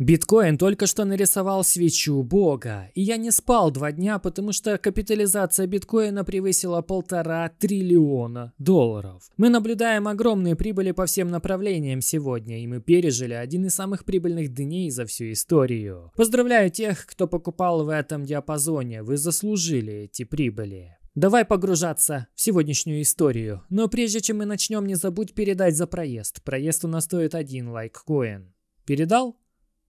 Биткоин только что нарисовал свечу бога, и я не спал два дня, потому что капитализация биткоина превысила полтора триллиона долларов. Мы наблюдаем огромные прибыли по всем направлениям сегодня, и мы пережили один из самых прибыльных дней за всю историю. Поздравляю тех, кто покупал в этом диапазоне, вы заслужили эти прибыли. Давай погружаться в сегодняшнюю историю. Но прежде чем мы начнем, не забудь передать за проезд. Проезд у нас стоит один лайк-коин. Передал?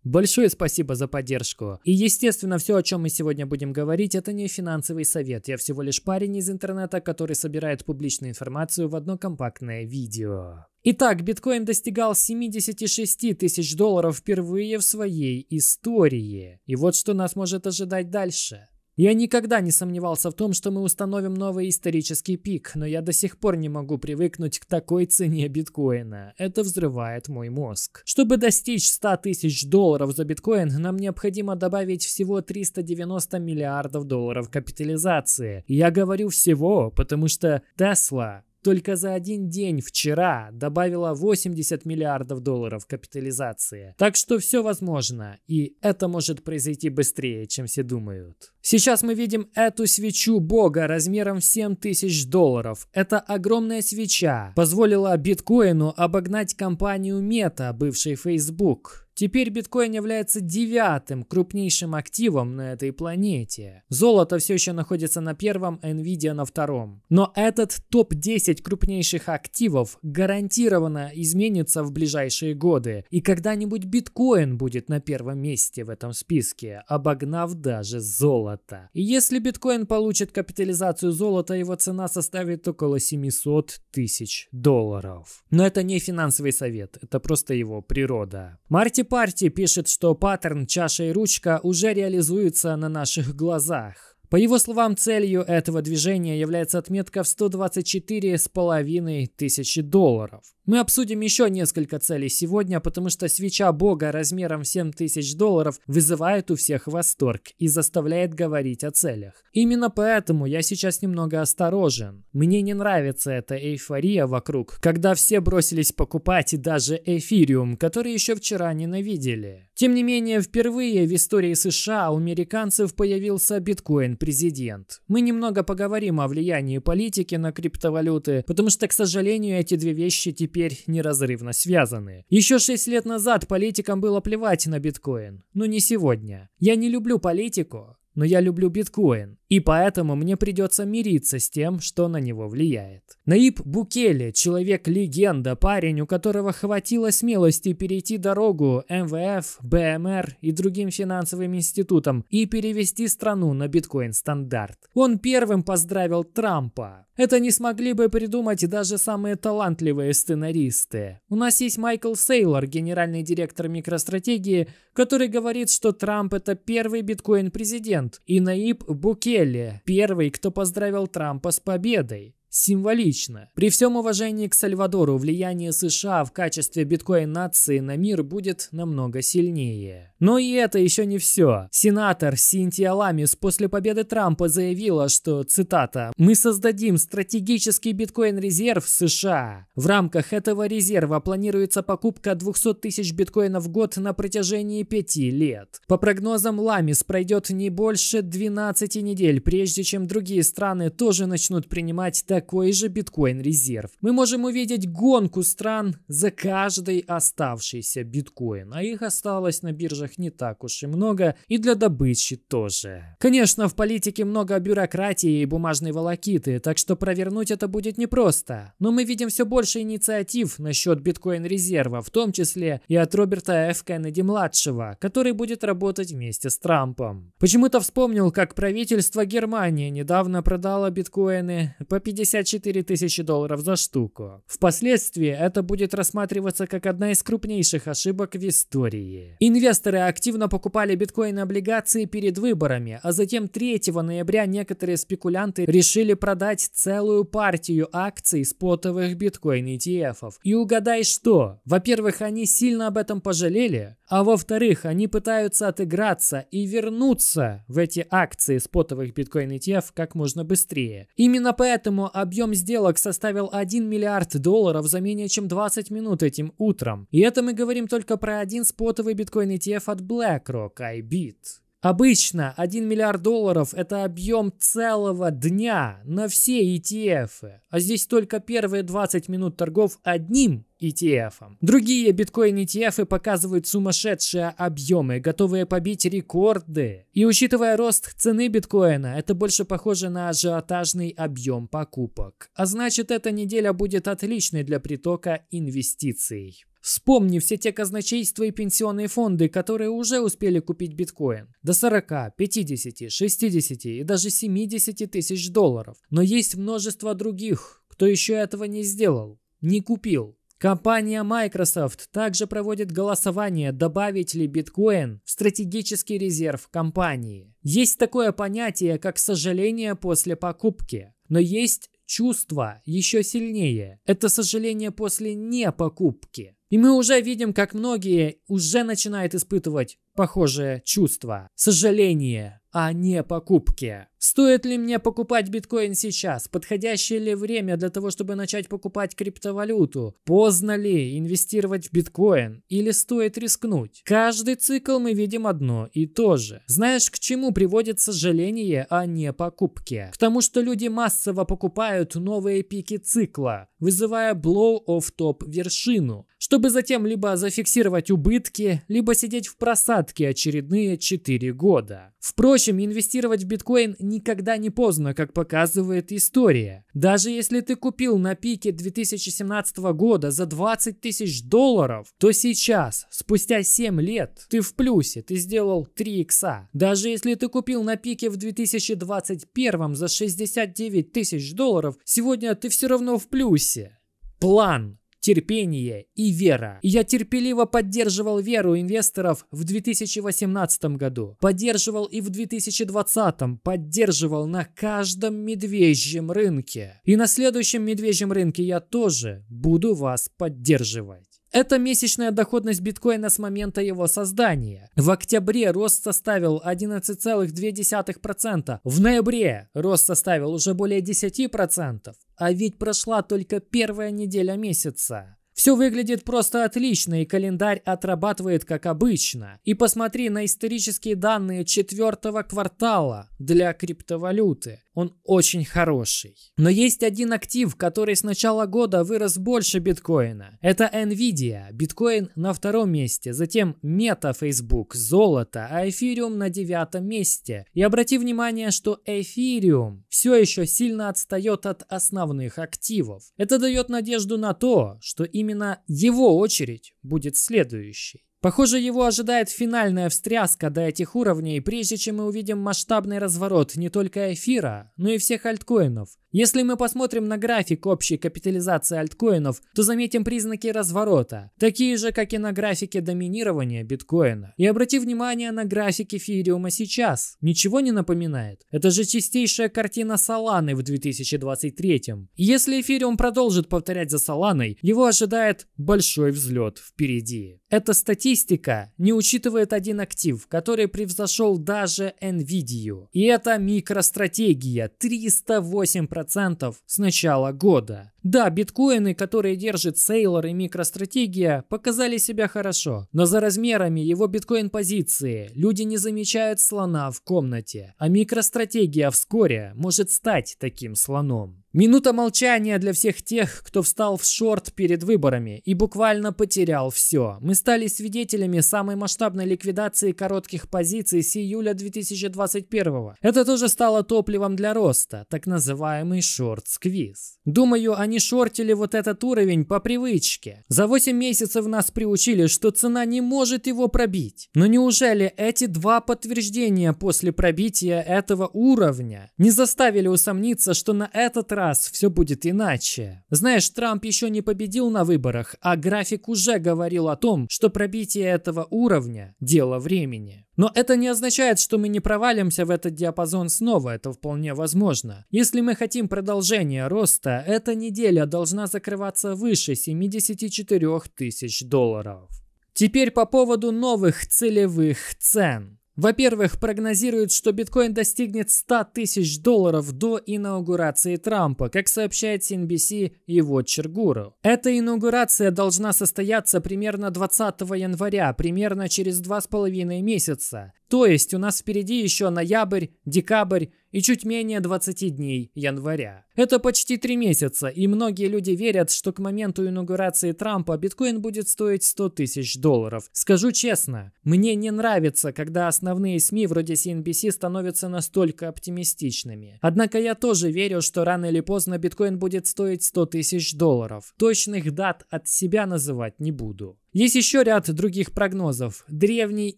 Большое спасибо за поддержку. И естественно, все, о чем мы сегодня будем говорить, это не финансовый совет. Я всего лишь парень из интернета, который собирает публичную информацию в одно компактное видео. Итак, биткоин достигал 76 тысяч долларов впервые в своей истории. И вот что нас может ожидать дальше. Я никогда не сомневался в том, что мы установим новый исторический пик, но я до сих пор не могу привыкнуть к такой цене биткоина. Это взрывает мой мозг. Чтобы достичь 100 тысяч долларов за биткоин, нам необходимо добавить всего 390 миллиардов долларов капитализации. Я говорю всего, потому что Тесла только за один день вчера добавила 80 миллиардов долларов капитализации. Так что все возможно, и это может произойти быстрее, чем все думают. Сейчас мы видим эту свечу бога размером в 7 тысяч долларов. Эта огромная свеча позволила биткоину обогнать компанию Meta, бывший Facebook. Теперь биткоин является девятым крупнейшим активом на этой планете. Золото все еще находится на первом, Nvidia на втором. Но этот топ-10 крупнейших активов гарантированно изменится в ближайшие годы. И когда-нибудь биткоин будет на первом месте в этом списке, обогнав даже золото. И если биткоин получит капитализацию золота, его цена составит около 700 тысяч долларов. Но это не финансовый совет, это просто его природа. Марти партии пишет, что паттерн чаша и ручка уже реализуется на наших глазах. По его словам, целью этого движения является отметка в 124,5 тысячи долларов. Мы обсудим еще несколько целей сегодня, потому что свеча бога размером в 7 тысяч долларов вызывает у всех восторг и заставляет говорить о целях. Именно поэтому я сейчас немного осторожен. Мне не нравится эта эйфория вокруг, когда все бросились покупать и даже эфириум, который еще вчера ненавидели. Тем не менее, впервые в истории США у американцев появился биткоин-президент. Мы немного поговорим о влиянии политики на криптовалюты, потому что, к сожалению, эти две вещи теперь неразрывно связаны. Еще 6 лет назад политикам было плевать на биткоин, но не сегодня. Я не люблю политику, но я люблю биткоин, и поэтому мне придется мириться с тем, что на него влияет. Наиб Букеле – человек-легенда, парень, у которого хватило смелости перейти дорогу МВФ, БМР и другим финансовым институтам и перевести страну на биткоин-стандарт. Он первым поздравил Трампа. Это не смогли бы придумать даже самые талантливые сценаристы. У нас есть Майкл Сейлор, генеральный директор микростратегии, который говорит, что Трамп это первый биткоин-президент, и Наиб Букеле первый, кто поздравил Трампа с победой. Символично. При всем уважении к Сальвадору влияние США в качестве биткоин-нации на мир будет намного сильнее. Но и это еще не все. Сенатор Синтия Ламис после победы Трампа заявила, что, цитата, «Мы создадим стратегический биткоин-резерв США. В рамках этого резерва планируется покупка 200 тысяч биткоинов в год на протяжении 5 лет. По прогнозам Ламис пройдет не больше 12 недель, прежде чем другие страны тоже начнут принимать так такой же биткоин-резерв. Мы можем увидеть гонку стран за каждый оставшийся биткоин, а их осталось на биржах не так уж и много, и для добычи тоже. Конечно, в политике много бюрократии и бумажной волокиты, так что провернуть это будет непросто. Но мы видим все больше инициатив насчет биткоин-резерва, в том числе и от Роберта Ф. Кеннеди-младшего, который будет работать вместе с Трампом. Почему-то вспомнил, как правительство Германии недавно продало биткоины по 50 54 тысячи долларов за штуку. Впоследствии это будет рассматриваться как одна из крупнейших ошибок в истории. Инвесторы активно покупали биткоин-облигации перед выборами, а затем 3 ноября некоторые спекулянты решили продать целую партию акций спотовых биткоин-ETF. И угадай что? Во-первых, они сильно об этом пожалели, а во-вторых, они пытаются отыграться и вернуться в эти акции спотовых биткоин ETF как можно быстрее. Именно поэтому объем сделок составил 1 миллиард долларов за менее чем 20 минут этим утром. И это мы говорим только про один спотовый биткоин ETF от BlackRock, iBit. Обычно 1 миллиард долларов – это объем целого дня на все ETF, а здесь только первые 20 минут торгов одним ETF. Другие биткоин ETF показывают сумасшедшие объемы, готовые побить рекорды. И учитывая рост цены биткоина, это больше похоже на ажиотажный объем покупок. А значит, эта неделя будет отличной для притока инвестиций. Вспомни все те казначейства и пенсионные фонды, которые уже успели купить биткоин. До 40, 50, 60 и даже 70 тысяч долларов. Но есть множество других, кто еще этого не сделал, не купил. Компания Microsoft также проводит голосование, добавить ли биткоин в стратегический резерв компании. Есть такое понятие, как сожаление после покупки. Но есть чувство еще сильнее. Это сожаление после непокупки. И мы уже видим, как многие уже начинают испытывать похожее чувство. Сожаление, а не покупки. Стоит ли мне покупать биткоин сейчас? Подходящее ли время для того, чтобы начать покупать криптовалюту? Поздно ли инвестировать в биткоин? Или стоит рискнуть? Каждый цикл мы видим одно и то же. Знаешь, к чему приводит сожаление, а не покупки? К тому, что люди массово покупают новые пики цикла, вызывая blow-off топ вершину, чтобы затем либо зафиксировать убытки, либо сидеть в просадке очередные 4 года. Впрочем, инвестировать в биткоин никогда не поздно, как показывает история. Даже если ты купил на пике 2017 года за 20 тысяч долларов, то сейчас, спустя 7 лет, ты в плюсе, ты сделал 3 икса. Даже если ты купил на пике в 2021 за 69 тысяч долларов, сегодня ты все равно в плюсе. План терпение и вера. И я терпеливо поддерживал веру инвесторов в 2018 году. Поддерживал и в 2020, поддерживал на каждом медвежьем рынке. И на следующем медвежьем рынке я тоже буду вас поддерживать. Это месячная доходность биткоина с момента его создания. В октябре рост составил 11,2%. В ноябре рост составил уже более 10%. А ведь прошла только первая неделя месяца. Все выглядит просто отлично, и календарь отрабатывает как обычно. И посмотри на исторические данные четвертого квартала для криптовалюты. Он очень хороший. Но есть один актив, который с начала года вырос больше биткоина. Это Nvidia. Биткоин на втором месте, затем Meta, Facebook, золото, а эфириум на девятом месте. И обрати внимание, что эфириум все еще сильно отстает от основных активов. Это дает надежду на то, что именно его очередь будет следующей. Похоже, его ожидает финальная встряска до этих уровней, прежде чем мы увидим масштабный разворот не только эфира, но и всех альткоинов. Если мы посмотрим на график общей капитализации альткоинов, то заметим признаки разворота, такие же, как и на графике доминирования биткоина. И обрати внимание на график эфириума сейчас. Ничего не напоминает? Это же чистейшая картина Соланы в 2023. Если эфириум продолжит повторять за Соланой, его ожидает большой взлет впереди. Эта статистика не учитывает один актив, который превзошел даже NVIDIA. И это микростратегия 308% 10% с начала года. Да, биткоины, которые держит Sailor и MicroStrategia, показали себя хорошо, но за размерами его биткоин-позиции люди не замечают слона в комнате, а MicroStrategia вскоре может стать таким слоном. Минута молчания для всех тех, кто встал в шорт перед выборами и буквально потерял все. Мы стали свидетелями самой масштабной ликвидации коротких позиций с июля 2021. Это тоже стало топливом для роста, так называемый шорт-сквиз. Думаю, они шортили вот этот уровень по привычке. За 8 месяцев нас приучили, что цена не может его пробить. Но неужели эти два подтверждения после пробития этого уровня не заставили усомниться, что на этот раз раз все будет иначе. Знаешь, Трамп еще не победил на выборах, а график уже говорил о том, что пробитие этого уровня – дело времени. Но это не означает, что мы не провалимся в этот диапазон снова, это вполне возможно. Если мы хотим продолжения роста, эта неделя должна закрываться выше 74 тысяч долларов. Теперь по поводу новых целевых цен. Во-первых, прогнозируют, что биткоин достигнет 100 тысяч долларов до инаугурации Трампа, как сообщает CNBC Watcher Guru. Эта инаугурация должна состояться примерно 20 января, примерно через два с половиной месяца. То есть у нас впереди еще ноябрь, декабрь и чуть менее 20 дней января. Это почти три месяца, и многие люди верят, что к моменту инаугурации Трампа биткоин будет стоить 100 тысяч долларов. Скажу честно, мне не нравится, когда основные СМИ вроде CNBC становятся настолько оптимистичными. Однако я тоже верю, что рано или поздно биткоин будет стоить 100 тысяч долларов. Точных дат от себя называть не буду. Есть еще ряд других прогнозов. Древний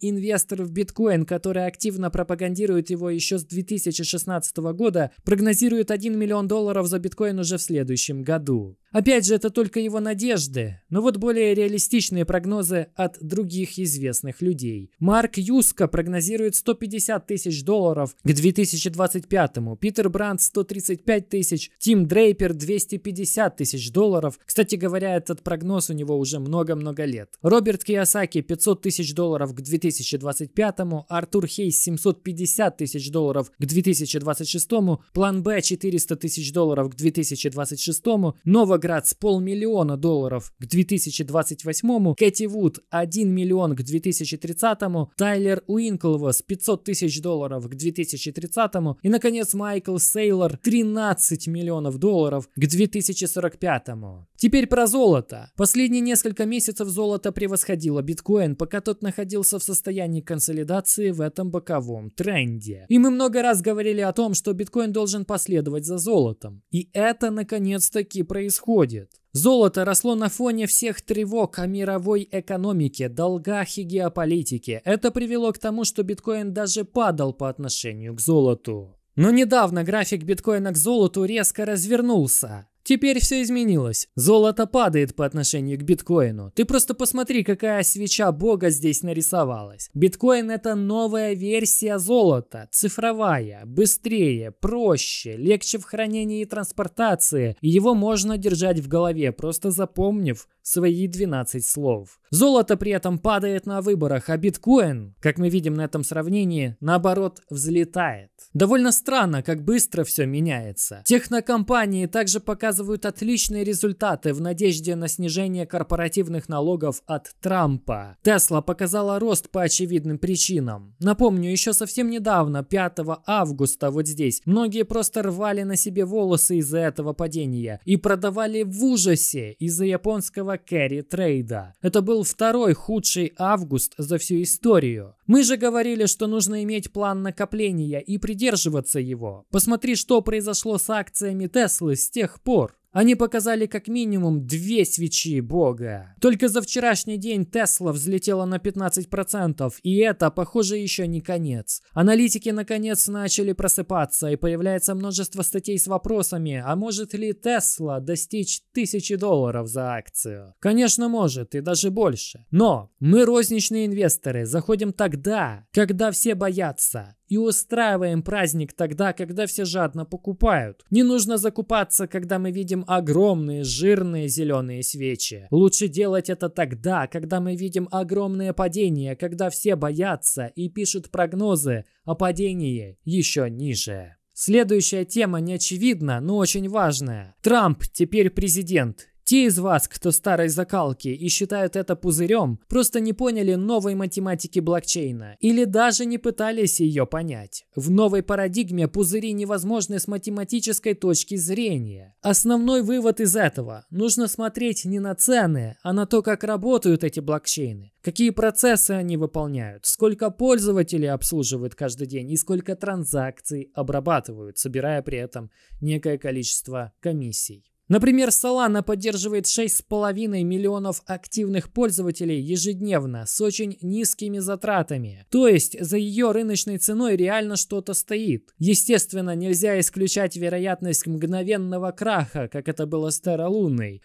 инвестор в биткоин, который активно пропагандирует его еще с 2016 года, прогнозирует 1 миллион долларов за биткоин уже в следующем году. Опять же, это только его надежды, но вот более реалистичные прогнозы от других известных людей. Марк Юска прогнозирует 150 тысяч долларов к 2025-му, Питер Брандт 135 тысяч, Тим Дрейпер 250 тысяч долларов. Кстати говоря, этот прогноз у него уже много-много лет. Роберт Киосаки 500 тысяч долларов к 2025-му, Артур Хейс 750 тысяч долларов к 2026-му, План Б 400 тысяч долларов к 2026-му, Нова Градс полмиллиона долларов к 2028-му, Кэти Вуд 1 миллион к 2030-му, Тайлер Уинклвос 500 тысяч долларов к 2030-му и, наконец, Майкл Сейлор 13 миллионов долларов к 2045-му. Теперь про золото. Последние несколько месяцев золото превосходило биткоин, пока тот находился в состоянии консолидации в этом боковом тренде. И мы много раз говорили о том, что биткоин должен последовать за золотом. И это наконец-таки происходит. Золото росло на фоне всех тревог о мировой экономике, долгах и геополитике. Это привело к тому, что биткоин даже падал по отношению к золоту. Но недавно график биткоина к золоту резко развернулся. Теперь все изменилось. Золото падает по отношению к биткоину. Ты просто посмотри, какая свеча бога здесь нарисовалась. Биткоин это новая версия золота. Цифровая, быстрее, проще, легче в хранении и транспортации. И его можно держать в голове, просто запомнив свои 12 слов. Золото при этом падает на выборах, а биткоин, как мы видим на этом сравнении, наоборот взлетает. Довольно странно, как быстро все меняется. Технокомпании также показывают отличные результаты в надежде на снижение корпоративных налогов от Трампа. Тесла показала рост по очевидным причинам. Напомню, еще совсем недавно, 5 августа, вот здесь, многие просто рвали на себе волосы из-за этого падения и продавали в ужасе из-за японского кэрри трейда. Это был второй худший август за всю историю. Мы же говорили, что нужно иметь план накопления и придерживаться его. Посмотри, что произошло с акциями Теслы с тех пор. Они показали как минимум две свечи бога. Только за вчерашний день Тесла взлетела на 15%, и это, похоже, еще не конец. Аналитики наконец начали просыпаться, и появляется множество статей с вопросами, а может ли Тесла достичь тысячи долларов за акцию? Конечно, может, и даже больше. Но мы розничные инвесторы, заходим тогда, когда все боятся и устраиваем праздник тогда, когда все жадно покупают. Не нужно закупаться, когда мы видим огромные жирные зеленые свечи. Лучше делать это тогда, когда мы видим огромные падения, когда все боятся и пишут прогнозы о падении еще ниже. Следующая тема не очевидна, но очень важная. Трамп теперь президент. Те из вас, кто старой закалки и считают это пузырем, просто не поняли новой математики блокчейна или даже не пытались ее понять. В новой парадигме пузыри невозможны с математической точки зрения. Основной вывод из этого – нужно смотреть не на цены, а на то, как работают эти блокчейны, какие процессы они выполняют, сколько пользователей обслуживают каждый день и сколько транзакций обрабатывают, собирая при этом некое количество комиссий. Например, Solana поддерживает 6,5 миллионов активных пользователей ежедневно с очень низкими затратами. То есть за ее рыночной ценой реально что-то стоит. Естественно, нельзя исключать вероятность мгновенного краха, как это было с Terra.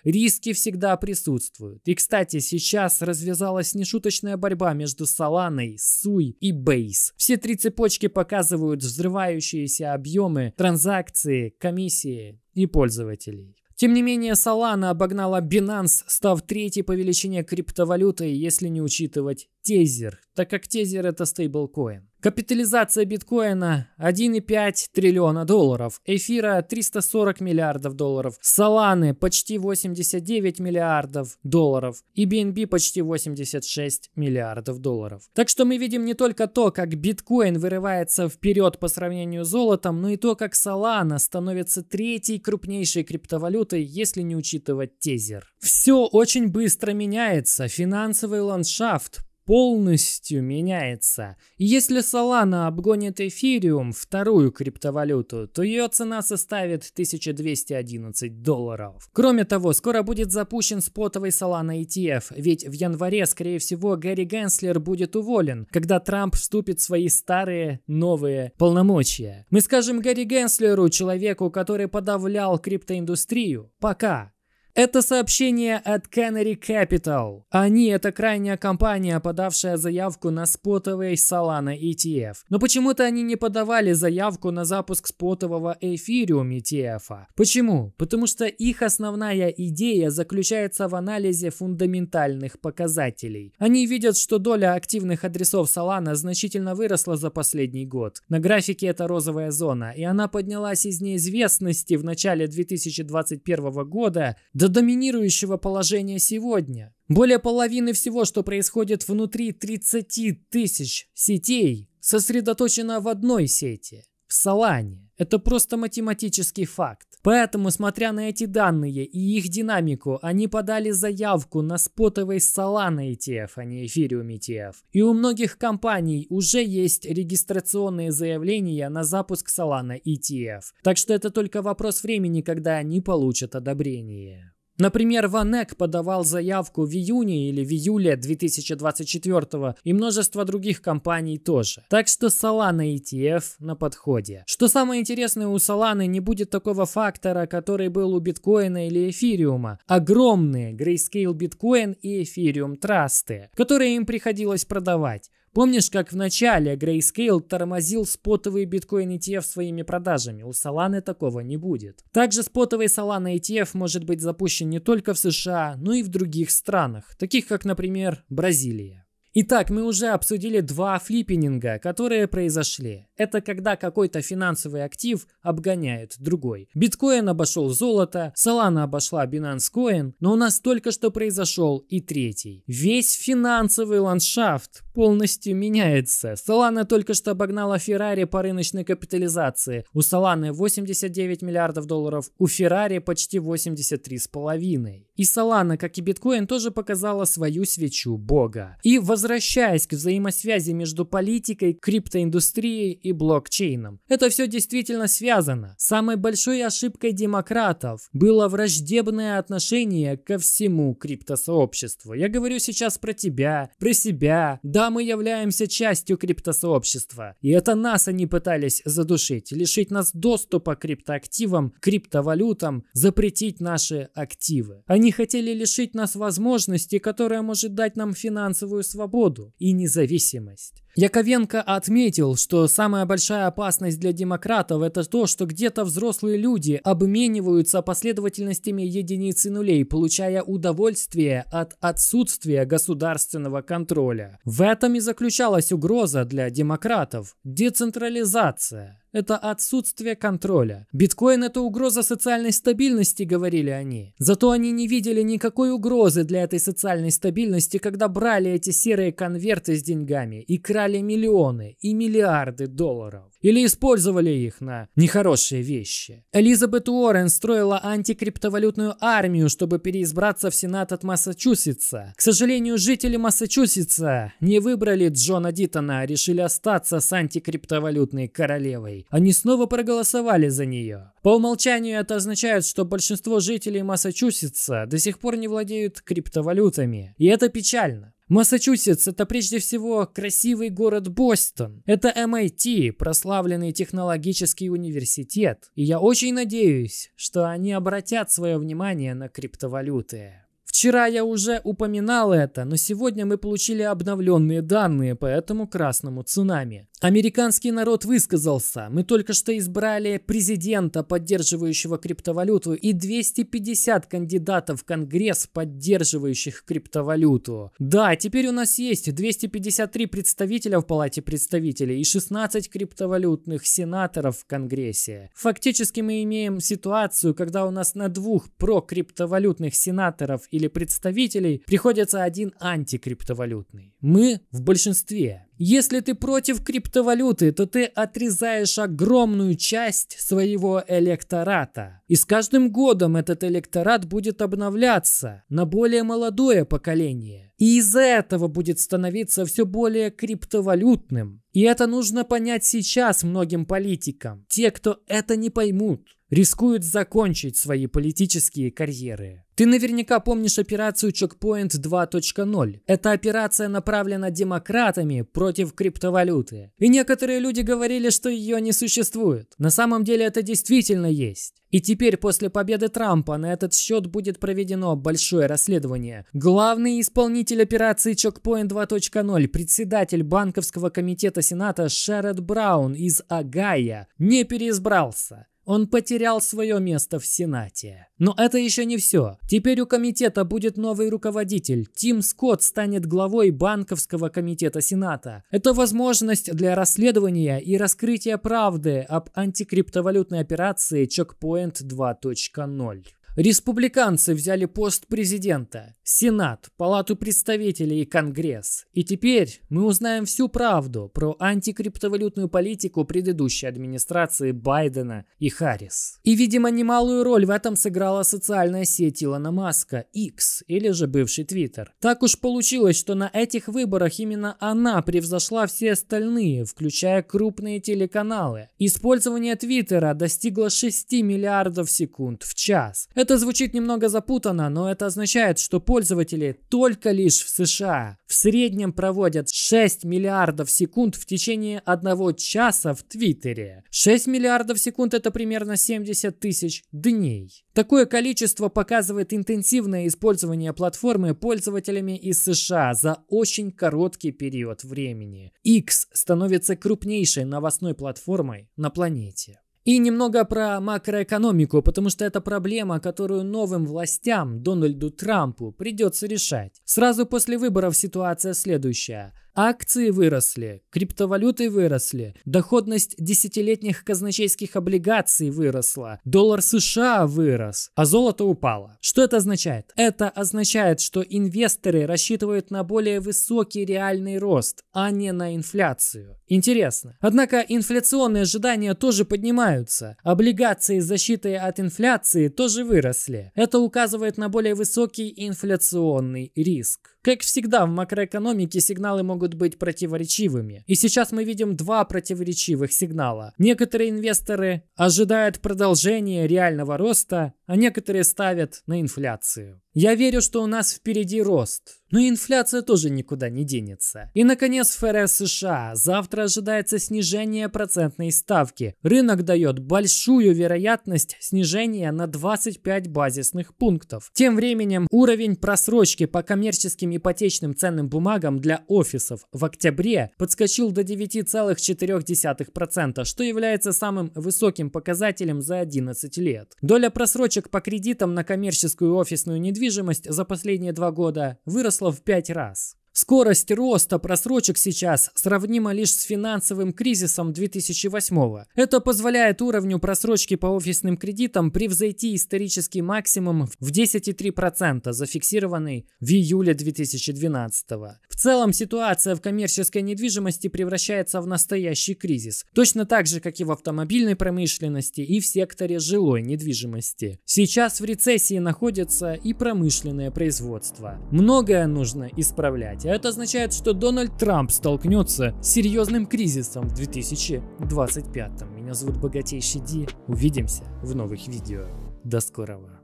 Риски всегда присутствуют. И, кстати, сейчас развязалась нешуточная борьба между Solana, Sui и Base. Все три цепочки показывают взрывающиеся объемы, транзакции, комиссии и пользователей. Тем не менее, Solana обогнала Binance, став третьей по величине криптовалютой, если не учитывать тезер, так как тезер это стейблкоин. Капитализация биткоина 1,5 триллиона долларов, эфира 340 миллиардов долларов, Соланы почти 89 миллиардов долларов и BNB почти 86 миллиардов долларов. Так что мы видим не только то, как биткоин вырывается вперед по сравнению с золотом, но и то, как Solana становится третьей крупнейшей криптовалютой, если не учитывать тезер. Все очень быстро меняется, финансовый ландшафт полностью меняется. Если Solana обгонит эфириум, вторую криптовалюту, то ее цена составит 1211 долларов. Кроме того, скоро будет запущен спотовый Solana ETF, ведь в январе, скорее всего, Гэри Генслер будет уволен, когда Трамп вступит в свои старые, новые полномочия. Мы скажем Гэри Генслеру, человеку, который подавлял криптоиндустрию, пока. Это сообщение от Canary Capital. Они — это крайняя компания, подавшая заявку на спотовый Solana ETF. Но почему-то они не подавали заявку на запуск спотового Ethereum ETF. Почему? Потому что их основная идея заключается в анализе фундаментальных показателей. Они видят, что доля активных адресов Solana значительно выросла за последний год. На графике это розовая зона, и она поднялась из неизвестности в начале 2021 года до доминирующего положения сегодня. Более половины всего, что происходит внутри 30 тысяч сетей, сосредоточено в одной сети – в Солане. Это просто математический факт. Поэтому, смотря на эти данные и их динамику, они подали заявку на спотовый Solana ETF, а не Ethereum ETF. И у многих компаний уже есть регистрационные заявления на запуск Solana ETF. Так что это только вопрос времени, когда они получат одобрение. Например, Ванек подавал заявку в июне или в июле 2024 и множество других компаний тоже. Так что Solana ETF на подходе. Что самое интересное, у Solana не будет такого фактора, который был у биткоина или эфириума. Огромные Grayscale биткоин и эфириум трасты, которые им приходилось продавать. Помнишь, как в начале Grayscale тормозил спотовый биткоин ETF своими продажами? У Solana такого не будет. Также спотовый Solana ETF может быть запущен не только в США, но и в других странах, таких как, например, Бразилия. Итак, мы уже обсудили два флиппинга, которые произошли. Это когда какой-то финансовый актив обгоняет другой. Биткоин обошел золото, Solana обошла Binance Coin, но у нас только что произошел и третий. Весь финансовый ландшафт полностью меняется. Solana только что обогнала Ferrari по рыночной капитализации. У Solana 89 миллиардов долларов, у Ferrari почти 83,5. И Solana, как и биткоин, тоже показала свою свечу бога. И возвращаясь к взаимосвязи между политикой, криптоиндустрией и блокчейном. Это все действительно связано. Самой большой ошибкой демократов было враждебное отношение ко всему криптосообществу. Я говорю сейчас про тебя, про себя. Да, мы являемся частью криптосообщества. И это нас они пытались задушить, лишить нас доступа к криптоактивам, криптовалютам, запретить наши активы. Они хотели лишить нас возможности, которая может дать нам финансовую свободу и независимость. Яковенко отметил, что самая большая опасность для демократов это то, что где-то взрослые люди обмениваются последовательностями единиц и нулей, получая удовольствие от отсутствия государственного контроля. В этом и заключалась угроза для демократов – децентрализация. Это отсутствие контроля. Биткоин – это угроза социальной стабильности, говорили они. Зато они не видели никакой угрозы для этой социальной стабильности, когда брали эти серые конверты с деньгами и крали миллионы и миллиарды долларов. Или использовали их на нехорошие вещи. Элизабет Уоррен строила антикриптовалютную армию, чтобы переизбраться в Сенат от Массачусетса. К сожалению, жители Массачусетса не выбрали Джона Диттона, а решили остаться с антикриптовалютной королевой. Они снова проголосовали за нее. По умолчанию это означает, что большинство жителей Массачусетса до сих пор не владеют криптовалютами. И это печально. Массачусетс – это прежде всего красивый город Бостон. Это MIT, прославленный технологический университет. И я очень надеюсь, что они обратят свое внимание на криптовалюты. Вчера я уже упоминал это, но сегодня мы получили обновленные данные по этому красному цунами. Американский народ высказался. Мы только что избрали президента, поддерживающего криптовалюту, и 250 кандидатов в Конгресс, поддерживающих криптовалюту. Да, теперь у нас есть 253 представителя в Палате представителей и 16 криптовалютных сенаторов в Конгрессе. Фактически мы имеем ситуацию, когда у нас на двух прокриптовалютных сенаторов или представителей приходится один антикриптовалютный. Мы в большинстве. Если ты против криптовалюты, то ты отрезаешь огромную часть своего электората. И с каждым годом этот электорат будет обновляться на более молодое поколение. И из-за этого будет становиться все более криптовалютным. И это нужно понять сейчас многим политикам. Те, кто это не поймут, рискуют закончить свои политические карьеры. Ты наверняка помнишь операцию Checkpoint 2.0. Эта операция направлена демократами против криптовалюты. И некоторые люди говорили, что ее не существует. На самом деле это действительно есть. И теперь после победы Трампа на этот счет будет проведено большое расследование. Главный исполнитель операции Checkpoint 2.0, председатель банковского комитета Сената Шеред Браун из Агая, не переизбрался. Он потерял свое место в Сенате. Но это еще не все. Теперь у комитета будет новый руководитель. Тим Скотт станет главой банковского комитета Сената. Это возможность для расследования и раскрытия правды об антикриптовалютной операции Checkpoint 2.0. Республиканцы взяли пост президента, Сенат, Палату представителей и Конгресс. И теперь мы узнаем всю правду про антикриптовалютную политику предыдущей администрации Байдена и Харрис. И, видимо, немалую роль в этом сыграла социальная сеть Илона Маска, X, или же бывший Твиттер. Так уж получилось, что на этих выборах именно она превзошла все остальные, включая крупные телеканалы. Использование Твиттера достигло 6 миллиардов секунд в час. Это это звучит немного запутанно, но это означает, что пользователи только лишь в США в среднем проводят 6 миллиардов секунд в течение одного часа в Твиттере. 6 миллиардов секунд это примерно 70 тысяч дней. Такое количество показывает интенсивное использование платформы пользователями из США за очень короткий период времени. X становится крупнейшей новостной платформой на планете. И немного про макроэкономику, потому что это проблема, которую новым властям, Дональду Трампу, придется решать. Сразу после выборов ситуация следующая. Акции выросли, криптовалюты выросли, доходность десятилетних казначейских облигаций выросла, доллар США вырос, а золото упало. Что это означает? Это означает, что инвесторы рассчитывают на более высокий реальный рост, а не на инфляцию. Интересно. Однако инфляционные ожидания тоже поднимаются. Облигации с защитой от инфляции тоже выросли. Это указывает на более высокий инфляционный риск. Как всегда, в макроэкономике сигналы могут быть противоречивыми. И сейчас мы видим два противоречивых сигнала. Некоторые инвесторы ожидают продолжения реального роста, а некоторые ставят на инфляцию. Я верю, что у нас впереди рост. Но инфляция тоже никуда не денется. И, наконец, ФРС США. Завтра ожидается снижение процентной ставки. Рынок дает большую вероятность снижения на 25 базисных пунктов. Тем временем уровень просрочки по коммерческим ипотечным ценным бумагам для офисов в октябре подскочил до 9,4%, что является самым высоким показателем за 11 лет. Доля просрочек по кредитам на коммерческую офисную недвижимость за последние два года выросла в 5 раз. Скорость роста просрочек сейчас сравнима лишь с финансовым кризисом 2008 Это позволяет уровню просрочки по офисным кредитам превзойти исторический максимум в 10,3%, зафиксированный в июле 2012 В целом ситуация в коммерческой недвижимости превращается в настоящий кризис, точно так же, как и в автомобильной промышленности и в секторе жилой недвижимости. Сейчас в рецессии находится и промышленное производство. Многое нужно исправлять это означает, что Дональд Трамп столкнется с серьезным кризисом в 2025. Меня зовут Богатейший Ди. Увидимся в новых видео. До скорого.